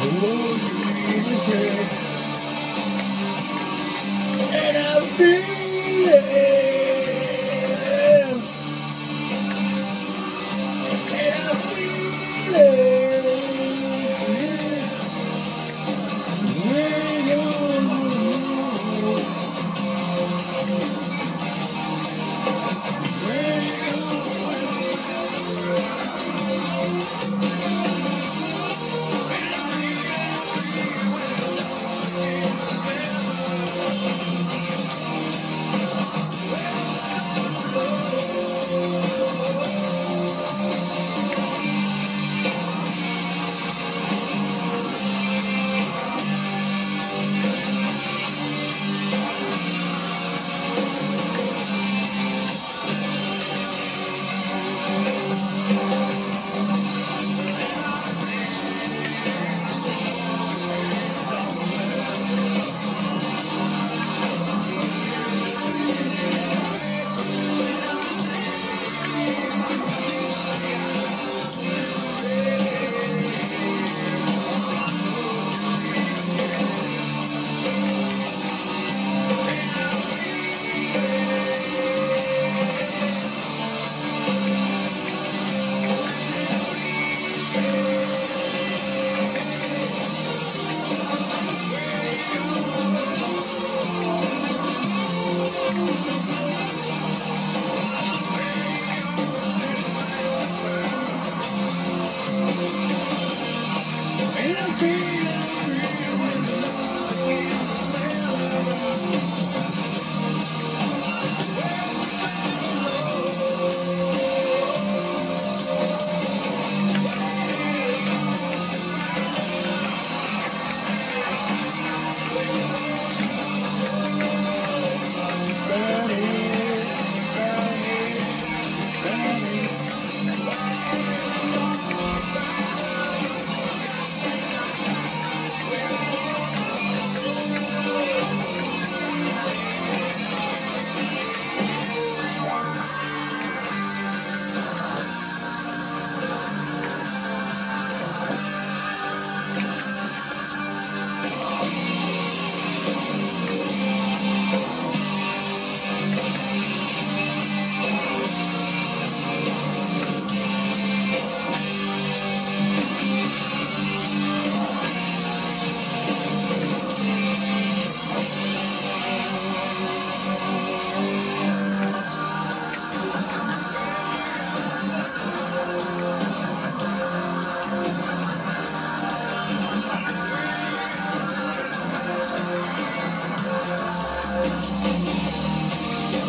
Hello.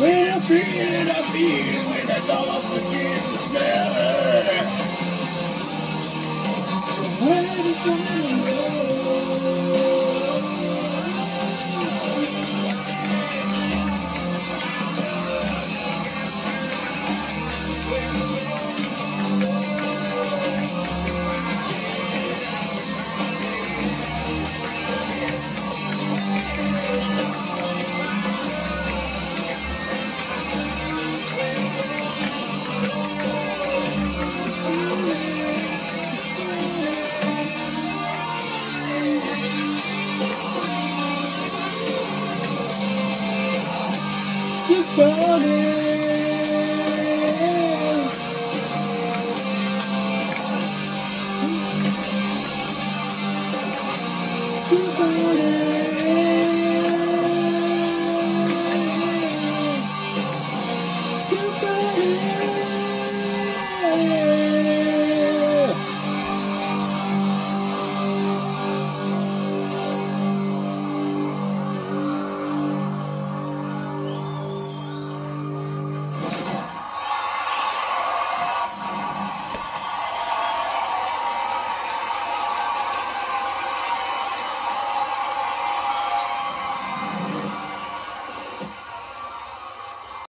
We'll feel it, I feel when I don't forget the smell